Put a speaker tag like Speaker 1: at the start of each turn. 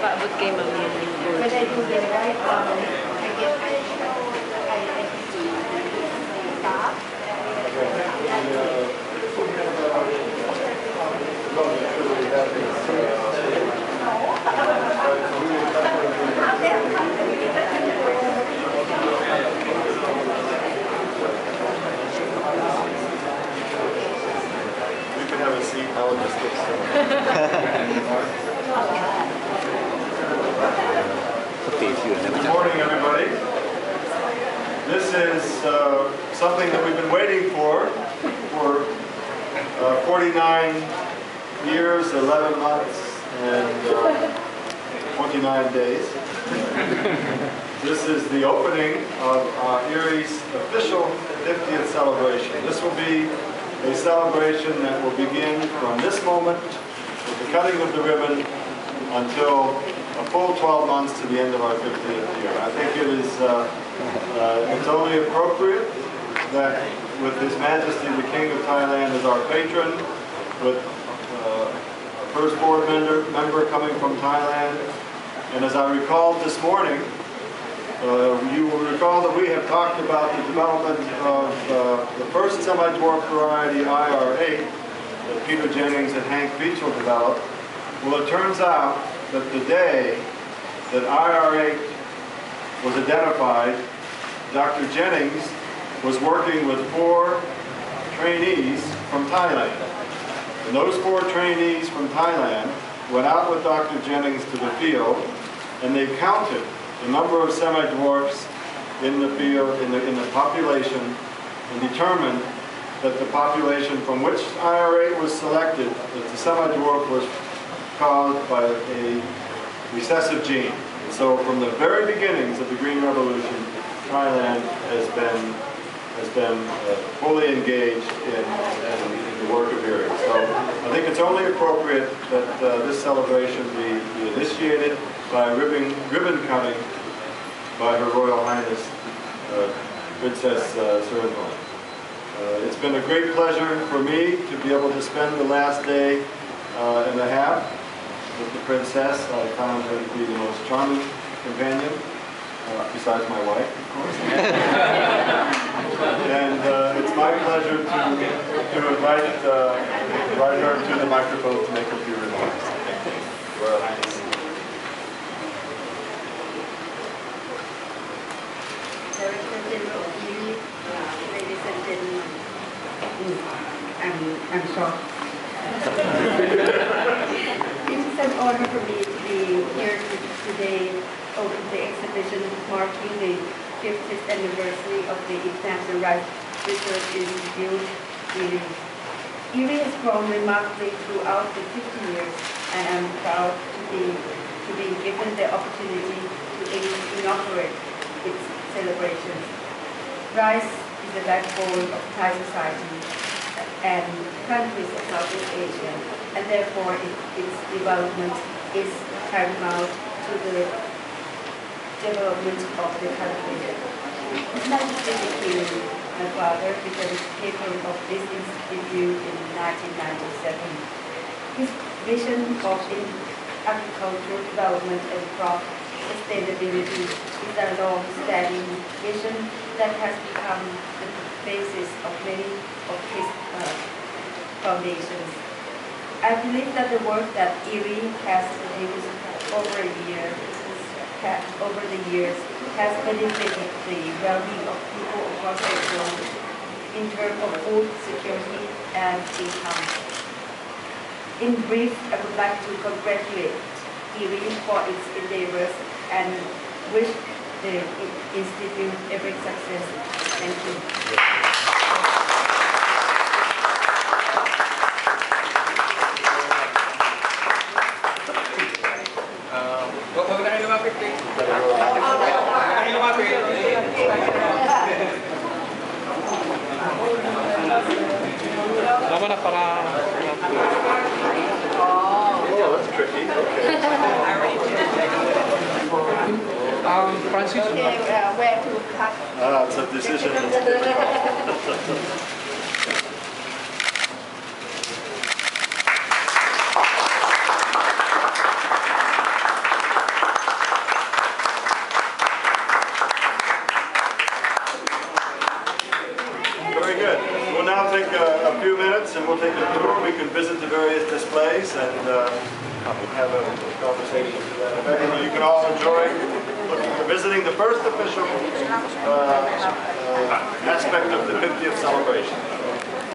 Speaker 1: But
Speaker 2: would game of the I
Speaker 3: Good morning, everybody. This is uh, something that we've been waiting for for uh, 49 years, 11 months, and uh, 29 days. this is the opening of IRRI's official 50th celebration. This will be a celebration that will begin from this moment with the cutting of the ribbon until a full 12 months to the end of our 50th year. I think it is, uh, uh, it's only appropriate that with His Majesty the King of Thailand as our patron, with uh, a first board member, member coming from Thailand, and as I recalled this morning, uh, you will recall that we have talked about the development of uh, the first semi-dwarf variety IR8 that Peter Jennings and Hank Beachell developed. Well, it turns out that the day that IR8 was identified, Dr. Jennings was working with four trainees from Thailand. And those four trainees from Thailand went out with Dr. Jennings to the field and they counted the number of semi-dwarfs in the field, in the, in the population, and determined that the population from which IR8 was selected, that the semi-dwarf was caused by a recessive gene. So from the very beginnings of the Green Revolution, Thailand has been has been uh, fully engaged in, in, in work of IRRI. So I think it's only appropriate that uh, this celebration be, be initiated by ribbon, ribbon cutting by Her Royal Highness uh, Princess uh. Uh, it's been a great pleasure for me to be able to spend the last day uh, and a half with the princess. I found her to be the most charming companion, uh, besides my wife, of course. and uh, it's my pleasure to, to invite, uh, invite her to the microphone to make a few remarks. Royal Highness.
Speaker 2: Director General of Uni, ladies and gentlemen. I'm, I'm shocked. it is an honor for me to be here to- today open the exhibition marking the 50th anniversary of the International Rice Research Institute. IRRI. IRRI has grown remarkably throughout the 50 years, and I'm proud to be to be given the opportunity to inaugurate its celebrations. Rice is the backbone of Thai society and countries of Southeast Asia, and therefore it, its development is paramount to the development of the country. Majesty the King, my father, became patron of this institute in 1997. His vision of agricultural development and crop sustainability is a long-standing vision that has become the basis of many of his uh, foundations. I believe that the work that IRRI has produced over a year, ha- over the years, has benefited the well-being of people across the globe in terms of food security and income. In brief, I would like to congratulate IRRI for its endeavors and wish the institute every success. Thank you.
Speaker 4: Huwag huwag na Huwag na
Speaker 5: para...
Speaker 3: Oh, that's tricky.
Speaker 5: Um, Francis,
Speaker 2: Okay, uh, where to cut?
Speaker 3: Ah, it's a decision. And we'll take a tour. We can visit the various displays and uh, have a conversation to that You can all enjoy visiting the first official uh, aspect of the 50th celebration.